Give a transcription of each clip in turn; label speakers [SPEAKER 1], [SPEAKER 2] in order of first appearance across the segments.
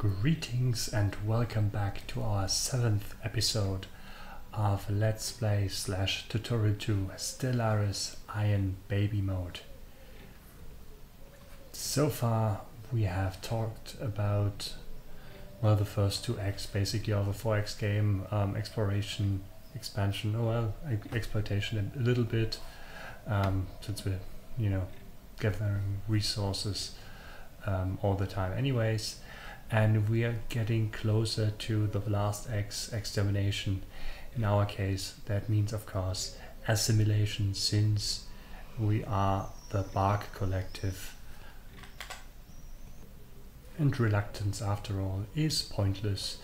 [SPEAKER 1] Greetings and welcome back to our seventh episode of Let's Play slash Tutorial 2 Stellaris Iron Baby Mode. So far we have talked about well the first two acts basically of a 4x game, um, exploration, expansion, oh well, exploitation a little bit um, since we're you know gathering resources um, all the time anyways and we are getting closer to the last X extermination. In our case, that means, of course, assimilation, since we are the Bark Collective. And reluctance, after all, is pointless.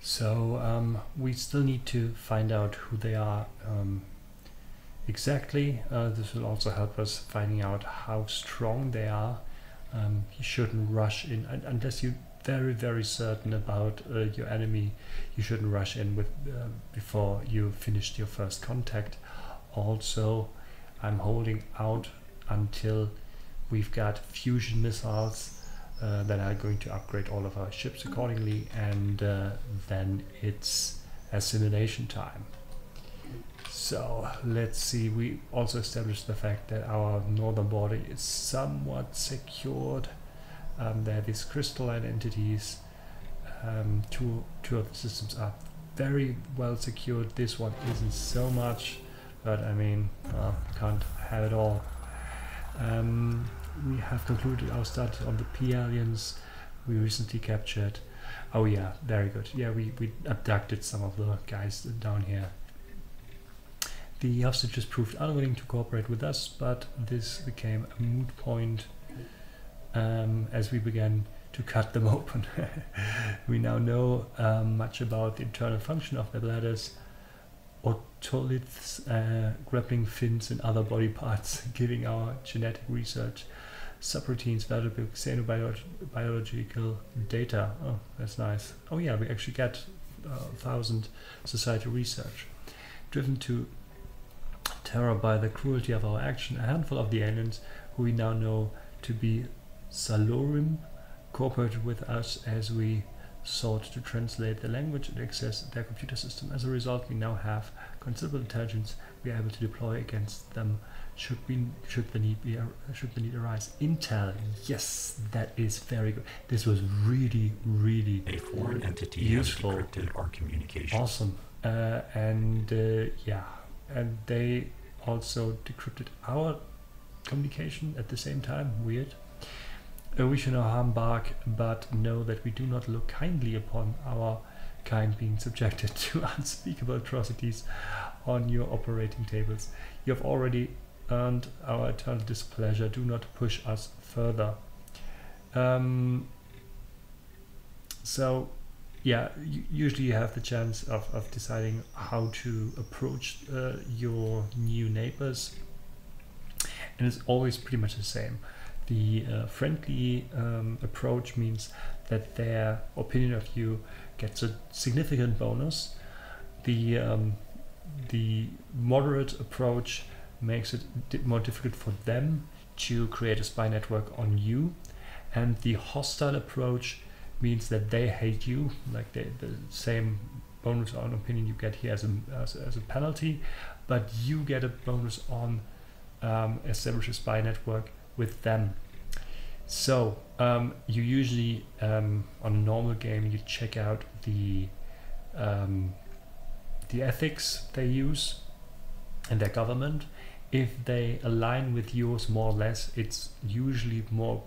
[SPEAKER 1] So um, we still need to find out who they are um, exactly. Uh, this will also help us finding out how strong they are. Um, you shouldn't rush in unless you very very certain about uh, your enemy. You shouldn't rush in with uh, before you finished your first contact. Also I'm holding out until we've got fusion missiles uh, that are going to upgrade all of our ships accordingly and uh, then it's assimilation time. So let's see. We also established the fact that our northern border is somewhat secured um, there are these crystalline entities. Um, two, two of the systems are very well secured. This one isn't so much, but I mean, well, can't have it all. Um, we have concluded our study on the P aliens we recently captured. Oh yeah, very good. Yeah, we, we abducted some of the guys down here. The hostages proved unwilling to cooperate with us, but this became a moot point um, as we began to cut them open. we now know um, much about the internal function of the bladders, otoliths, uh, grappling fins, and other body parts, giving our genetic research subroutines valuable xenobiological data. Oh, that's nice. Oh yeah, we actually get uh, thousand society research. Driven to terror by the cruelty of our action, a handful of the aliens, who we now know to be Salorim cooperated with us as we sought to translate the language and access their computer system. As a result, we now have considerable intelligence we are able to deploy against them should we should the need be should the need arise. Intel, yes, that is very good. This was really really
[SPEAKER 2] a foreign entity
[SPEAKER 1] useful.
[SPEAKER 2] has decrypted our communication.
[SPEAKER 1] Awesome, uh, and uh, yeah, and they also decrypted our communication at the same time. Weird. We should no harm bark, but know that we do not look kindly upon our kind being subjected to unspeakable atrocities on your operating tables. You have already earned our eternal displeasure. Do not push us further. Um, so, yeah, usually you have the chance of, of deciding how to approach uh, your new neighbors, and it's always pretty much the same. The uh, friendly um, approach means that their opinion of you gets a significant bonus. The um, the moderate approach makes it more difficult for them to create a spy network on you, and the hostile approach means that they hate you, like they, the same bonus on opinion you get here as a, as, as a penalty, but you get a bonus on um, establish a spy network with them. So um, you usually um, on a normal game you check out the um, the ethics they use and their government. If they align with yours more or less, it's usually more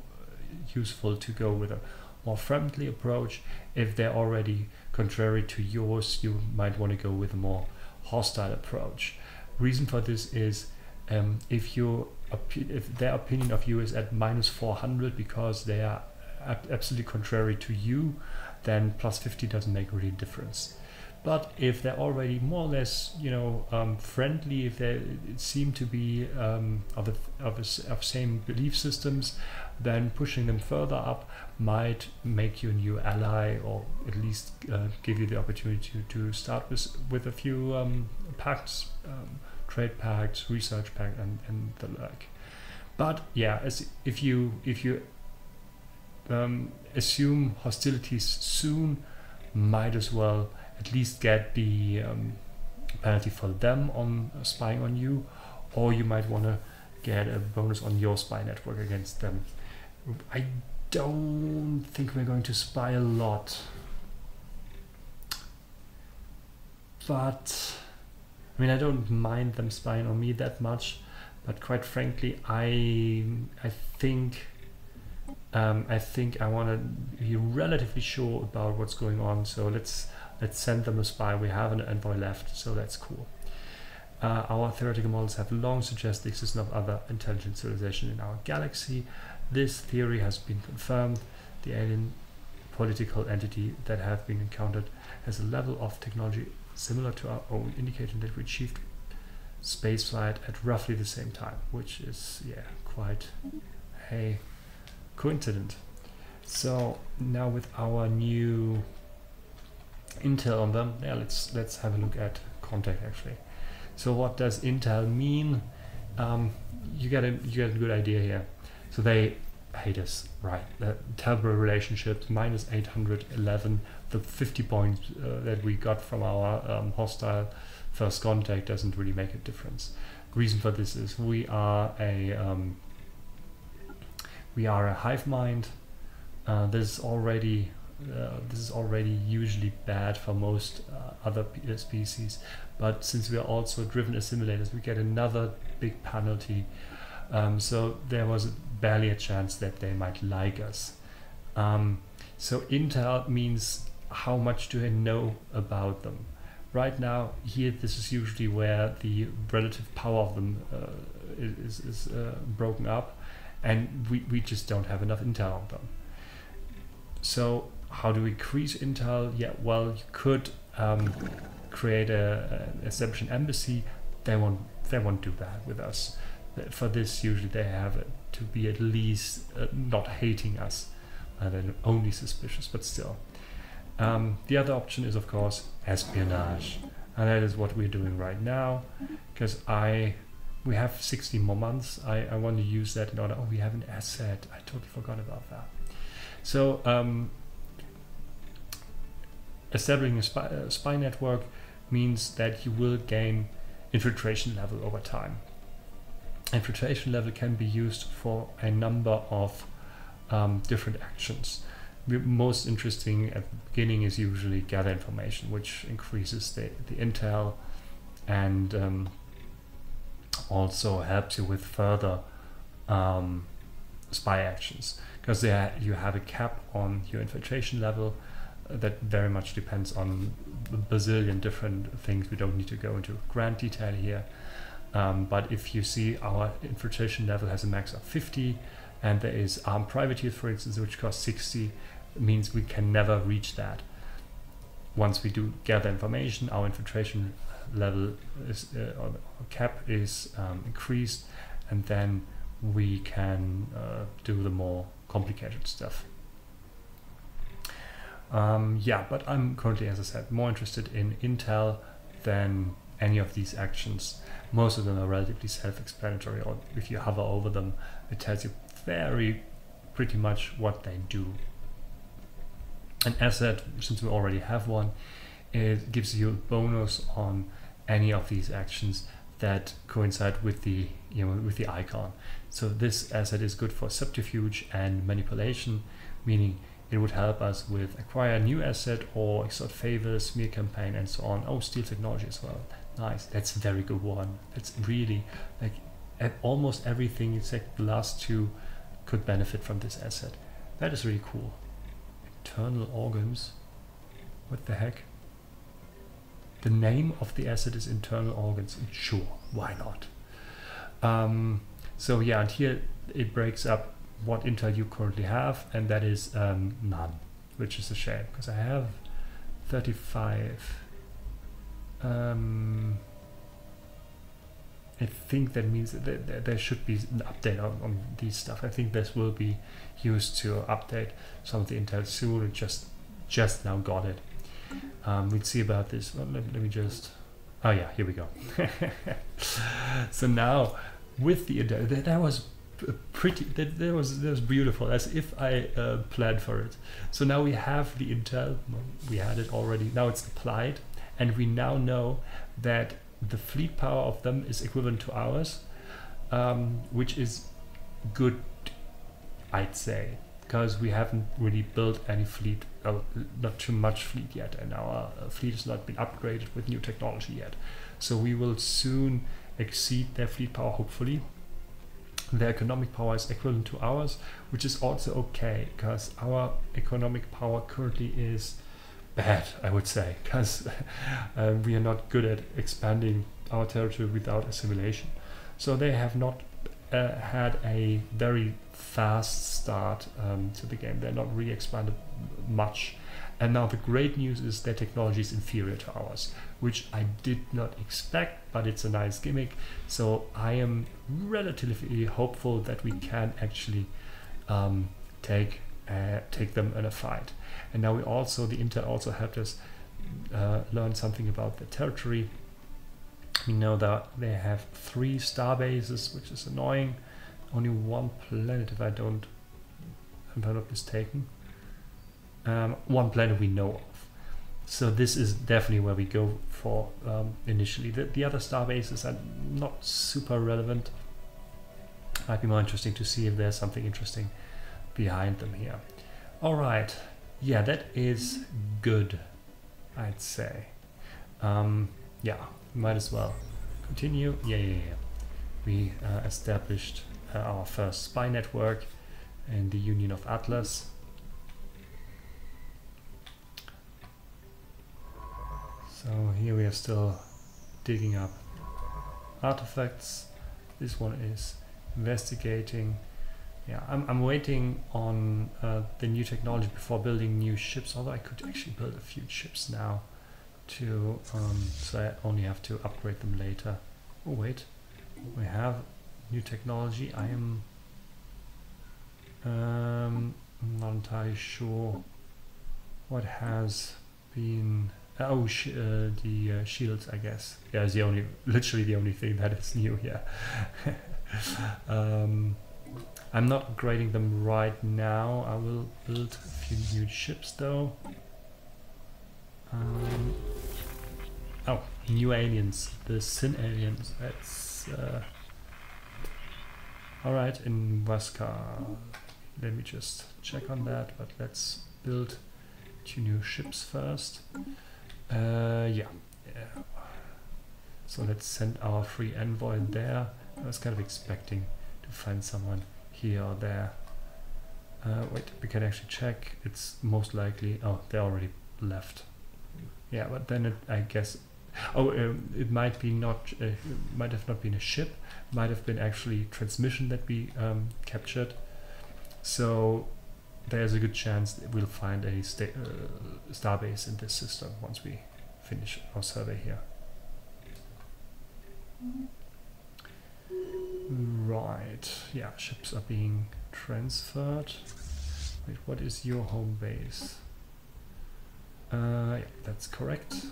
[SPEAKER 1] useful to go with a more friendly approach. If they're already contrary to yours, you might want to go with a more hostile approach. Reason for this is um, if you if their opinion of you is at minus 400 because they are absolutely contrary to you, then plus 50 doesn't make really a difference. But if they're already more or less, you know, um, friendly, if they seem to be um, of, the, of, the, of same belief systems, then pushing them further up might make you a new ally, or at least uh, give you the opportunity to, to start with with a few um, pacts um, trade pacts, research pact, and, and the like. But yeah, as if you if you um, assume hostilities soon, might as well at least get the um, penalty for them on spying on you, or you might want to get a bonus on your spy network against them. I don't think we're going to spy a lot. But I mean, I don't mind them spying on me that much, but quite frankly, I I think um, I think I want to be relatively sure about what's going on. So let's let's send them a spy. We have an envoy left, so that's cool. Uh, our theoretical models have long suggested the existence of other intelligent civilization in our galaxy. This theory has been confirmed. The alien political entity that have been encountered has a level of technology similar to our own, indicating that we achieved spaceflight at roughly the same time, which is yeah quite a coincidence. So now with our new intel on them, yeah, let's let's have a look at contact actually. So what does intel mean? Um, you get a you get a good idea here. So they hate us, right? The terrible relationships, minus 811. The 50 points uh, that we got from our um, hostile first contact doesn't really make a difference. Reason for this is we are a um, we are a hive mind. Uh, this is already uh, this is already usually bad for most uh, other uh, species, but since we are also driven assimilators, we get another big penalty. Um, so there was barely a chance that they might like us. Um, so intel means how much do I know about them. Right now, here, this is usually where the relative power of them uh, is, is uh, broken up, and we, we just don't have enough intel on them. So how do we increase intel? Yeah, well, you could um, create a, a establish embassy. They won't they won't do that with us. For this, usually they have it to be at least uh, not hating us, uh, they're only suspicious, but still. Um, the other option is, of course, espionage, and that is what we're doing right now. Because I, we have 60 more months. I, I want to use that in order. Oh, we have an asset. I totally forgot about that. So um, establishing a spy, a spy network means that you will gain infiltration level over time. Infiltration level can be used for a number of um, different actions. The most interesting at the beginning is usually gather information, which increases the, the intel and um, also helps you with further um, spy actions because there you have a cap on your infiltration level uh, that very much depends on a bazillion different things. We don't need to go into grand detail here. Um, but if you see our infiltration level has a max of 50 and there is armed privateers, for instance, which costs 60, means we can never reach that. Once we do gather information, our infiltration level is uh, or cap is um, increased, and then we can uh, do the more complicated stuff. Um, yeah, but I'm currently, as I said, more interested in Intel than any of these actions. Most of them are relatively self-explanatory, or if you hover over them, it tells you very pretty much what they do. An asset, since we already have one, it gives you a bonus on any of these actions that coincide with the you know with the icon. So this asset is good for subterfuge and manipulation, meaning it would help us with acquire new asset or extort favors, smear campaign, and so on. Oh, steal technology as well. Nice. That's a very good one. That's really like almost everything except the last two could benefit from this asset. That is really cool. Internal organs. What the heck? The name of the asset is internal organs. Sure, why not? Um, so yeah, and here it breaks up what intel you currently have, and that is um, none, which is a shame because I have 35. Um, I think that means that there, should be an update on, on these stuff. I think this will be used to update some of the intel soon. It just just now got it. Um, we'll see about this. Well, let, let me just. Oh yeah, here we go. so now with the that was pretty. That, that was that was beautiful, as if I uh, planned for it. So now we have the intel. We had it already. Now it's applied, and we now know that the fleet power of them is equivalent to ours, um, which is good, I'd say, because we haven't really built any fleet, uh, not too much fleet yet, and our uh, fleet has not been upgraded with new technology yet. So we will soon exceed their fleet power, hopefully. Their economic power is equivalent to ours, which is also okay because our economic power currently is bad, I would say, because uh, we are not good at expanding our territory without assimilation. So they have not uh, had a very fast start um, to the game. They're not really expanded much. And now the great news is their technology is inferior to ours, which I did not expect, but it's a nice gimmick. So I am relatively hopeful that we can actually um, take uh, take them in a fight. And now we also the Intel also helped us uh, learn something about the territory. We know that they have three star bases, which is annoying. Only one planet, if I don't, if I'm not mistaken. Um, one planet we know of. So this is definitely where we go for um, initially. The, the other star bases are not super relevant. Might be more interesting to see if there's something interesting behind them here. All right, yeah, that is good, I'd say. Um, yeah, might as well continue. Yeah, yeah, yeah. We uh, established uh, our first spy network in the Union of Atlas. So here we are still digging up artifacts. This one is investigating. Yeah, I'm, I'm waiting on uh, the new technology before building new ships, although I could actually build a few ships now to, um, so I only have to upgrade them later. Oh wait, we have new technology. I am um, not entirely sure what has been Oh, sh- uh, the uh, shields, I guess. Yeah, is the only, literally the only thing that is new here. um, I'm not upgrading them right now. I will build a few new ships though. Um, oh, new aliens, the Sin aliens. That's uh, all right in Vaska. Let me just check on that. But let's build two new ships first. Uh, yeah. yeah. So let's send our free envoy there. I was kind of expecting to find someone here or there. Uh, wait, we can actually check. It's most likely. Oh, they already left. Yeah, but then it, I guess. Oh, um, it might be not. Uh, might have not been a ship. Might have been actually transmission that we um, captured. So there's a good chance that we'll find a sta- uh, starbase in this system once we finish our survey here. Right, yeah, ships are being transferred. Wait, what is your home base? Uh, yeah, that's correct.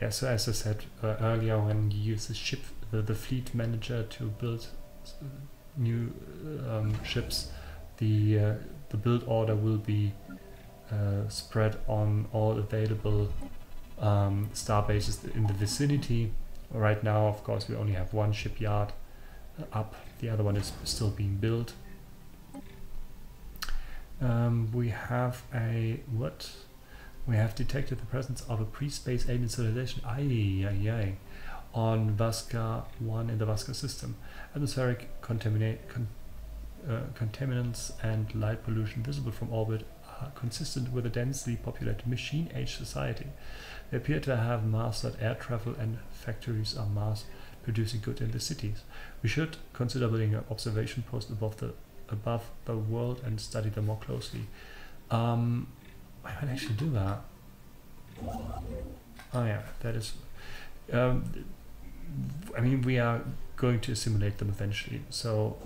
[SPEAKER 1] Yeah, so as I said uh, earlier, when you use the ship, the, the fleet manager to build new um, ships, the uh, the build order will be uh, spread on all available um, star bases in the vicinity. Right now, of course, we only have one shipyard up. The other one is still being built. Um, we have a what? We have detected the presence of a pre-space alien civilization. Aye, aye, on Vasca 1 in the Vasca system. Atmospheric con uh, contaminants and light pollution visible from orbit consistent with a densely populated machine age society. They appear to have mastered air travel and factories are mass producing goods in the cities. We should consider building an observation post above the above the world and study them more closely. Um, I might actually do that. Oh yeah, that is um, I mean, we are going to assimilate them eventually. So,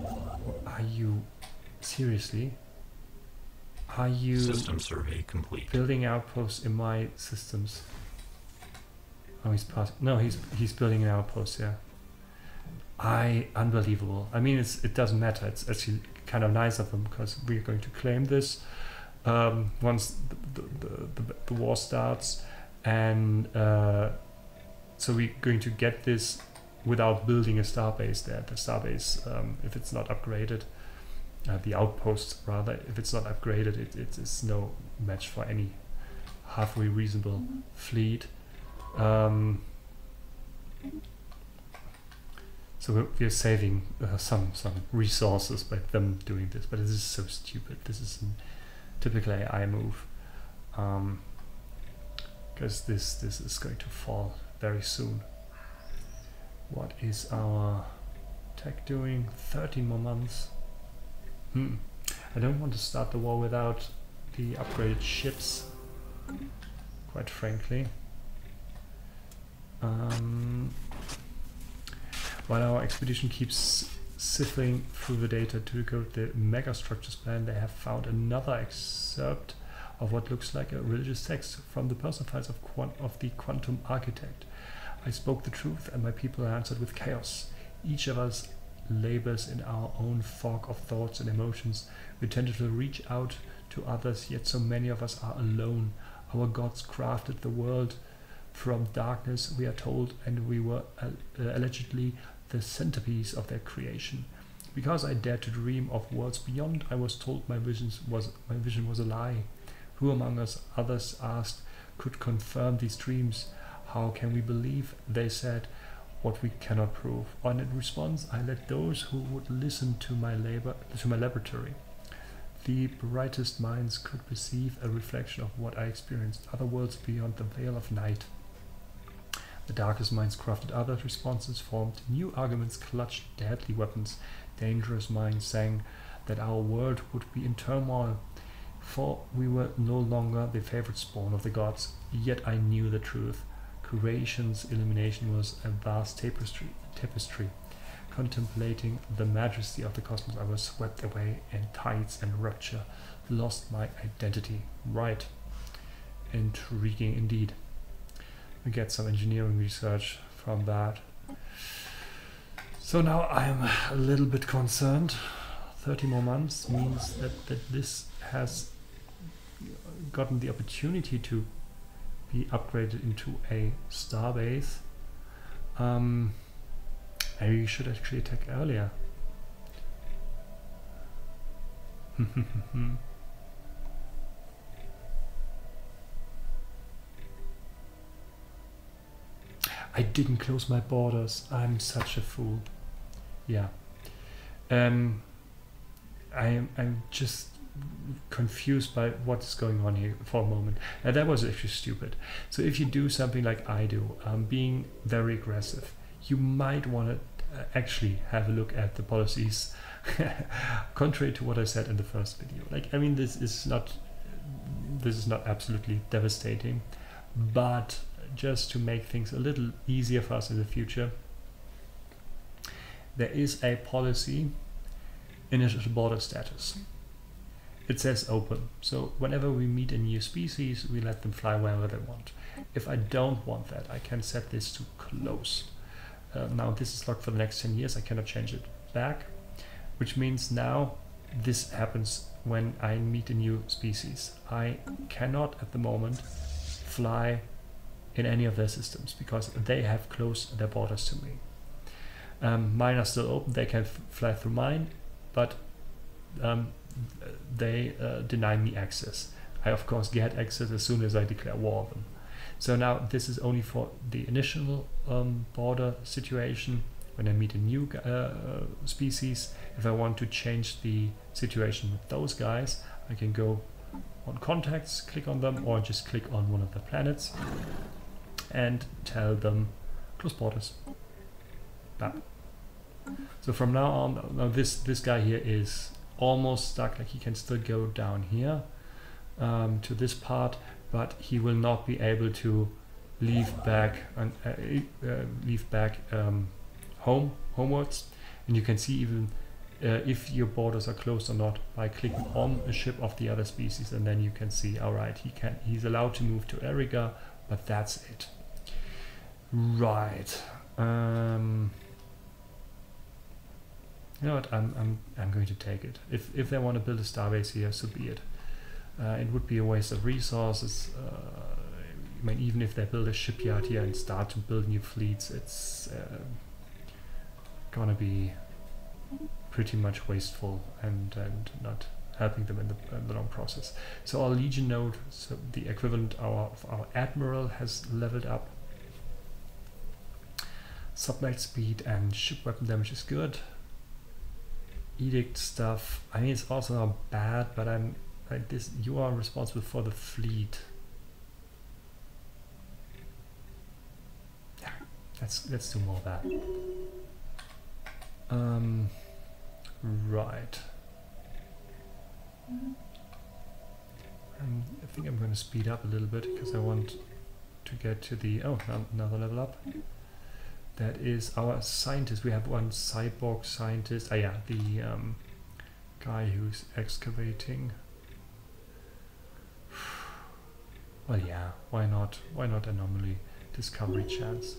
[SPEAKER 1] are you seriously? Are you
[SPEAKER 2] System survey complete.
[SPEAKER 1] building outposts in my systems? Oh, he's part. No, he's he's building an outpost. Yeah. I unbelievable. I mean, it's it doesn't matter. It's actually kind of nice of them because we're going to claim this um, once the, the, the, the, war starts, and uh, so we're going to get this without building a starbase there. The starbase, um, if it's not upgraded, uh, the outpost rather, if it's not upgraded, it, it is no match for any halfway reasonable fleet. Um, so we're, we're saving uh, some some resources by them doing this, but this is so stupid. This is a typical AI move, because um, this this is going to fall very soon. What is our tech doing? 13 more months. Hmm. I don't want to start the war without the upgraded ships, quite frankly. Um, while our expedition keeps sifting through the data to decode the megastructures plan, they have found another excerpt of what looks like a religious text from the personal files of, of the quantum architect. I spoke the truth, and my people answered with chaos. Each of us labors in our own fog of thoughts and emotions. We tend to reach out to others, yet so many of us are alone. Our gods crafted the world from darkness, we are told, and we were uh, allegedly the centerpiece of their creation. Because I dared to dream of worlds beyond, I was told my visions was my vision was a lie. Who among us, others asked, could confirm these dreams? How can we believe? They said, what we cannot prove. And in response, I let those who would listen to my labor to my laboratory. The brightest minds could perceive a reflection of what I experienced, other worlds beyond the veil of night. The darkest minds crafted other responses, formed new arguments, clutched deadly weapons. Dangerous minds sang that our world would be in turmoil, for we were no longer the favorite spawn of the gods. Yet I knew the truth. Creation's illumination was a vast tapestry, tapestry. Contemplating the majesty of the cosmos, I was swept away in tides and rupture, lost my identity. Right. Intriguing indeed we get some engineering research from that. So now I'm a little bit concerned. 30 more months means that, that this has gotten the opportunity to be upgraded into a starbase. Um, maybe we should actually attack earlier. I didn't close my borders. I'm such a fool. Yeah. Um, I am I'm just confused by what's going on here for a moment. And that was actually stupid. So if you do something like I do, um, being very aggressive, you might want to uh, actually have a look at the policies contrary to what I said in the first video. Like, I mean, this is not, this is not absolutely devastating, but just to make things a little easier for us in the future, there is a policy initial border status. It says open. So whenever we meet a new species, we let them fly wherever they want. If I don't want that, I can set this to close. Uh, now this is locked for the next 10 years. I cannot change it back, which means now this happens when I meet a new species. I cannot at the moment fly in any of their systems because they have closed their borders to me. Um, mine are still open, they can fly through mine, but um, they uh, deny me access. I, of course, get access as soon as I declare war on them. So now this is only for the initial um, border situation when I meet a new uh, species. If I want to change the situation with those guys, I can go on contacts, click on them, or just click on one of the planets and tell them close borders. Bam. So from now on, now this this guy here is almost stuck. Like he can still go down here um, to this part, but he will not be able to leave back and uh, uh, leave back um, home homewards. And you can see even uh, if your borders are closed or not by clicking on a ship of the other species, and then you can see, all right, he can he's allowed to move to Eriga, but that's it. Right. Um, You know what? I'm I'm I'm going to take it. If if they want to build a starbase here, so be it. Uh, it would be a waste of resources. Uh, I mean, even if they build a shipyard here and start to build new fleets, it's uh, gonna be pretty much wasteful and and not helping them in the, in the long process. So our Legion node, so the equivalent our, of our Admiral, has leveled up. Sublight speed and ship weapon damage is good. Edict stuff, I mean, it's also not bad, but I'm like this. You are responsible for the fleet. Yeah, let's let's do more of that. Um, right. Um, I think I'm going to speed up a little bit because I want to get to the oh another level up. That is our scientist. We have one cyborg scientist. Ah, yeah, the um, guy who's excavating. Well, yeah, why not? Why not anomaly discovery chance?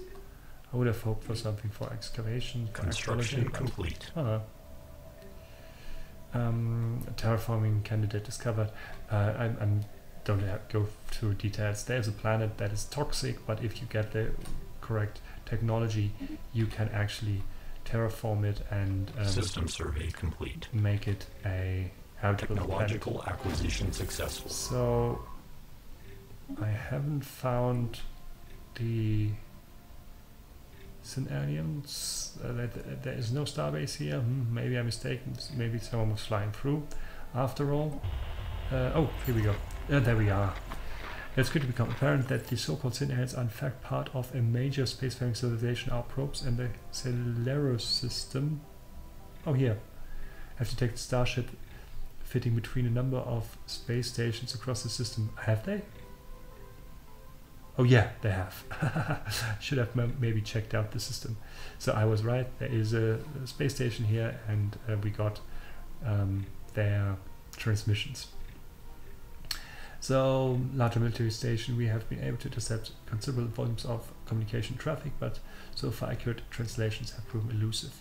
[SPEAKER 1] I would have hoped for something for excavation. For
[SPEAKER 2] Construction complete.
[SPEAKER 1] uh, um, terraforming candidate discovered. Uh, I'm, I'm don't have, go through details. There's a planet that is toxic, but if you get the correct technology, you can actually terraform it and um,
[SPEAKER 2] System survey complete.
[SPEAKER 1] make it a habitable planet.
[SPEAKER 2] Technological acquisition successful.
[SPEAKER 1] So I haven't found the Synalians. Uh, there is no starbase here. Hmm, maybe I'm mistaken. Maybe someone was flying through. After all, uh, oh, here we go. Uh, there we are. It's to become apparent that the so-called Synalians are in fact part of a major spacefaring civilization. Our probes and the Celeros system. Oh, here. Have detected starship fitting between a number of space stations across the system. Have they? Oh yeah, they have. Should have maybe checked out the system. So I was right. There is a, a space station here, and uh, we got um, their transmissions. So larger military station, we have been able to intercept considerable volumes of communication traffic, but so far accurate translations have proven elusive.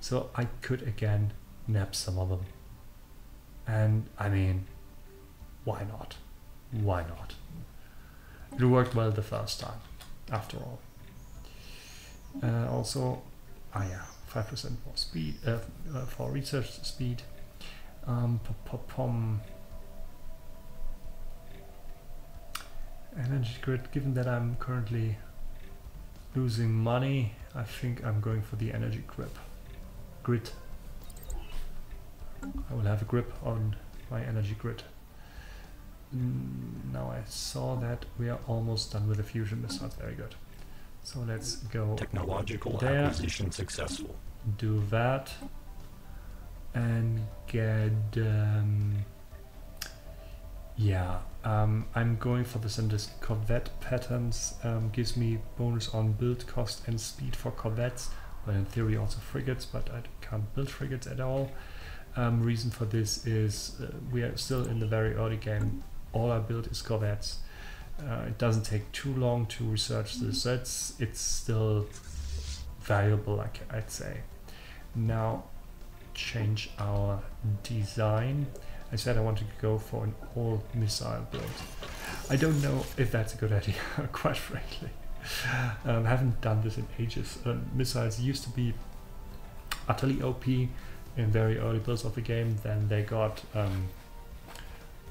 [SPEAKER 1] So I could again nab some of them. And I mean, why not? Why not? It worked well the first time, after all. Uh, also, ah yeah, 5% more speed uh, uh, for research speed. Um, pom, pom, pom. Energy grid, given that I'm currently losing money, I think I'm going for the energy grip. Grid. I will have a grip on my energy grid. Mm, Now I saw that we are almost done with the fusion missiles. Very good. So let's go
[SPEAKER 2] Technological
[SPEAKER 1] There.
[SPEAKER 2] acquisition successful.
[SPEAKER 1] do that and get um, yeah um, I'm going for the Sanders Corvette patterns. Um, gives me bonus on build cost and speed for corvettes but in theory also frigates but I can't build frigates at all. Um, reason for this is uh, we are still in the very early game. All I build is corvettes. Uh, it doesn't take too long to research this so it's, it's still valuable like I'd say. Now change our design. I said I want to go for an all missile build. I don't know if that's a good idea, quite frankly. Um, haven't done this in ages. Um, missiles used to be utterly OP in very early builds of the game, then they got um,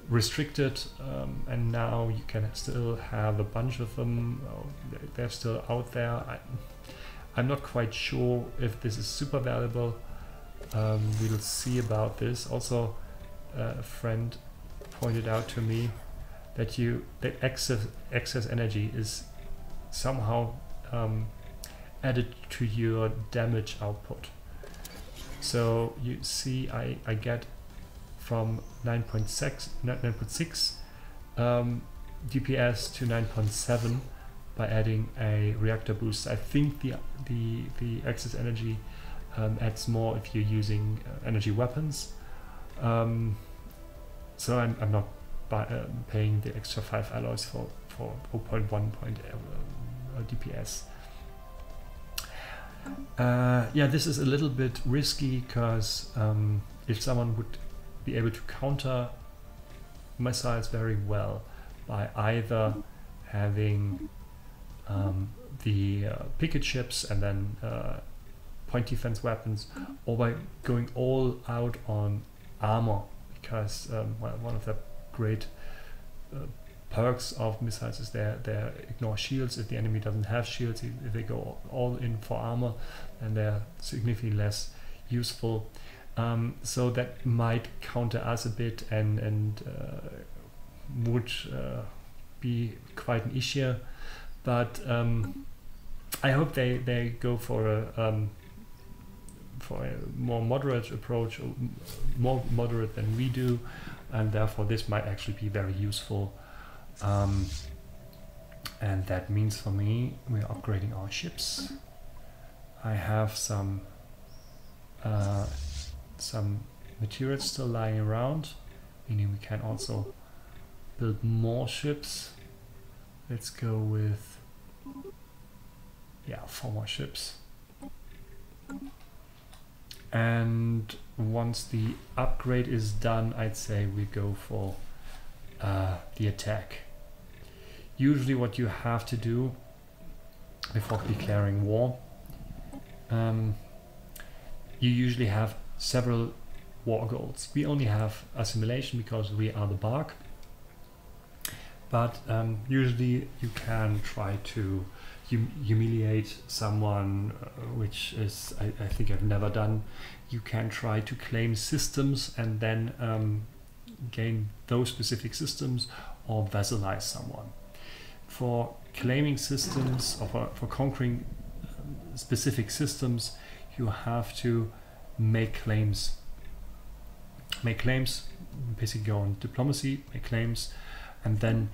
[SPEAKER 1] restricted, um, and now you can still have a bunch of them. Oh, they- They're still out there. I, I'm not quite sure if this is super valuable. Um, we'll see about this. Also, uh, a friend pointed out to me that you that excess excess energy is somehow um, added to your damage output. So you see, I, I get from 9.6 9.6 um, DPS to 9.7 by adding a reactor boost. I think the the the excess energy um, adds more if you're using uh, energy weapons. Um, so I'm, I'm not buy, um paying the extra five alloys for for 0.1 point uh, uh, DPS. Uh, yeah, this is a little bit risky because um, if someone would be able to counter missiles very well by either having um, the uh, picket ships and then uh, point defense weapons, or by going all out on armor, because um, one of the great uh, perks of missiles is they they ignore shields. If the enemy doesn't have shields, if they go all in for armor, and they're significantly less useful. Um, so that might counter us a bit and and uh, would uh, be quite an issue. But um, I hope they, they go for a um, for a more moderate approach, more moderate than we do, and therefore this might actually be very useful. Um, and that means for me, we're upgrading our ships. I have some uh, some materials still lying around, meaning we can also build more ships. Let's go with yeah, four more ships. And once the upgrade is done, I'd say we go for uh, the attack. Usually, what you have to do before declaring war, um, you usually have several war goals. We only have assimilation because we are the bark, but um, usually you can try to hum- humiliate someone, uh, which is I, I think I've never done. You can try to claim systems and then um, gain those specific systems or vassalize someone. For claiming systems or for, for conquering um, specific systems, you have to make claims. Make claims, basically go on diplomacy, make claims, and then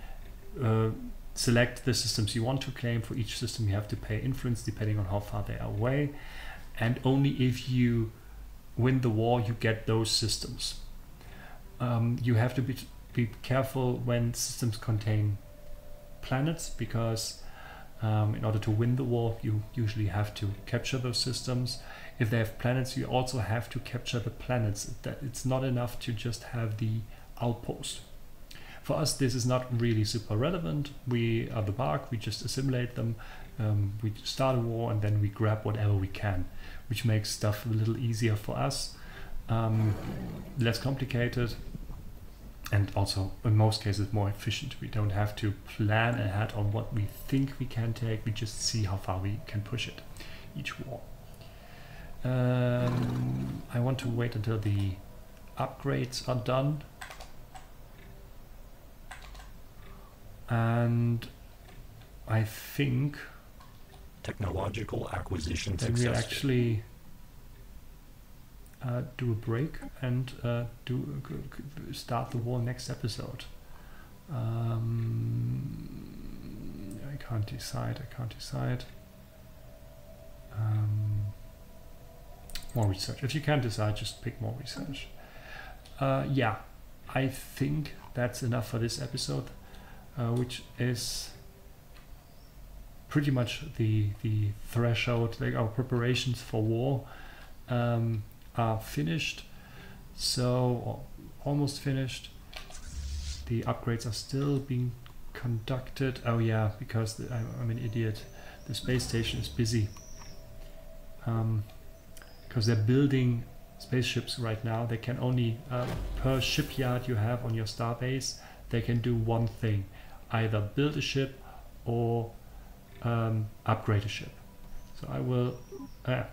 [SPEAKER 1] uh, select the systems you want to claim. For each system, you have to pay influence depending on how far they are away. And only if you win the war, you get those systems. Um, you have to be, be careful when systems contain planets because um, in order to win the war, you usually have to capture those systems. If they have planets, you also have to capture the planets. It's not enough to just have the outpost. For us, this is not really super relevant. We are the bark, we just assimilate them, um, we start a war, and then we grab whatever we can, which makes stuff a little easier for us, um, less complicated, and also in most cases more efficient. We don't have to plan ahead on what we think we can take, we just see how far we can push it each war. Um, I want to wait until the upgrades are done and I think
[SPEAKER 2] Technological acquisition
[SPEAKER 1] then we'll actually uh, do a break and uh, do start the war next episode. Um, I can't decide. I can't decide. Um, more research. If you can't decide, just pick more research. Uh, yeah, I think that's enough for this episode, uh, which is pretty much the the threshold. Like our preparations for war um, are finished, so almost finished. The upgrades are still being conducted. Oh yeah, because the, I'm, I'm an idiot. The space station is busy. Um, because they're building spaceships right now. They can only uh, per shipyard you have on your starbase, they can do one thing: either build a ship or um, upgrade a ship. So I will. Ah,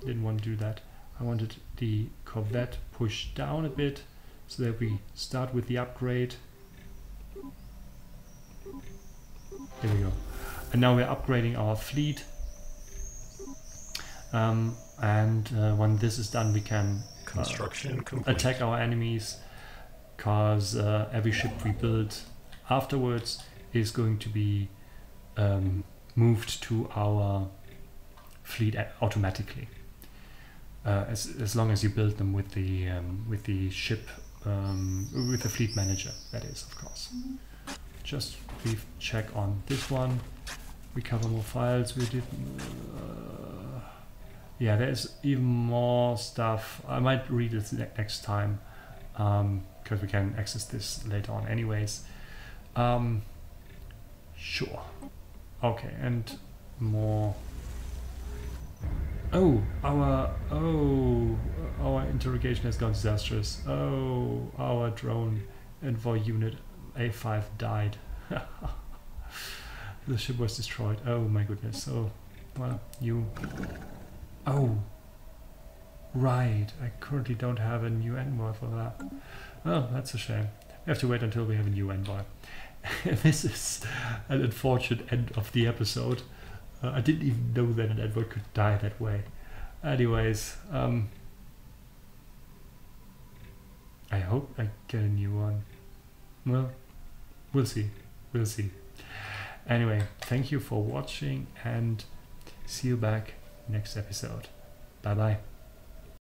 [SPEAKER 1] didn't want to do that. I wanted the Corvette pushed down a bit so that we start with the upgrade. There we go. And now we're upgrading our fleet. Um, and uh, when this is done, we can
[SPEAKER 2] Construction complete.
[SPEAKER 1] attack our enemies because uh, every ship we build afterwards is going to be um, moved to our fleet automatically uh, as, as long as you build them with the um, with the ship um, with the fleet manager that is of course just brief check on this one recover more files we did uh, yeah, there's even more stuff. I might read it ne- next time because we can access this later on, anyways. Um, sure. Okay, and more. Oh, our oh, our interrogation has gone disastrous. Oh, our drone envoy unit A5 died. the ship was destroyed. Oh my goodness. Oh, well, you. Oh, right. I currently don't have a new envoy for that. Oh, that's a shame. We have to wait until we have a new envoy. this is an unfortunate end of the episode. Uh, I didn't even know that an envoy could die that way. Anyways, um, I hope I get a new one. Well, we'll see. We'll see. Anyway, thank you for watching and see you back next episode. Bye bye.